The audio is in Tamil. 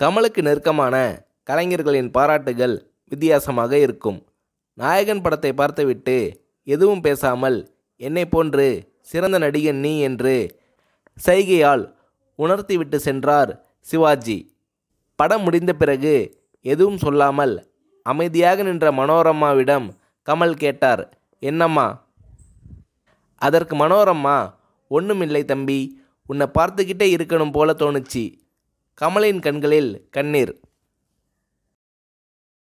கமலுக்கு நெருக்கமான கலைஞர்களின் பாராட்டுகள் வித்தியாசமாக இருக்கும். நாயகன் படத்தை பார்த்துவிட்டு எதுவும் பேசாமல் என்னை போன்று சிறந்த நடிகன் நீ என்று சைகையால் உணர்த்திவிட்டு சென்றார் சிவாஜி. படம் முடிந்த பிறகு எதுவும் சொல்லாமல் அமைதியாக நின்ற மனோரம்மாவிடம் கமல் கேட்டார் என்னம்மா? அதற்கு மனோரம்மா ஒன்றுமில்லை தம்பி. உன்னை பார்த்துக்கிட்டே இருக்கணும் போல தோணுச்சு. கமலின் கண்களில் கண்ணீர்.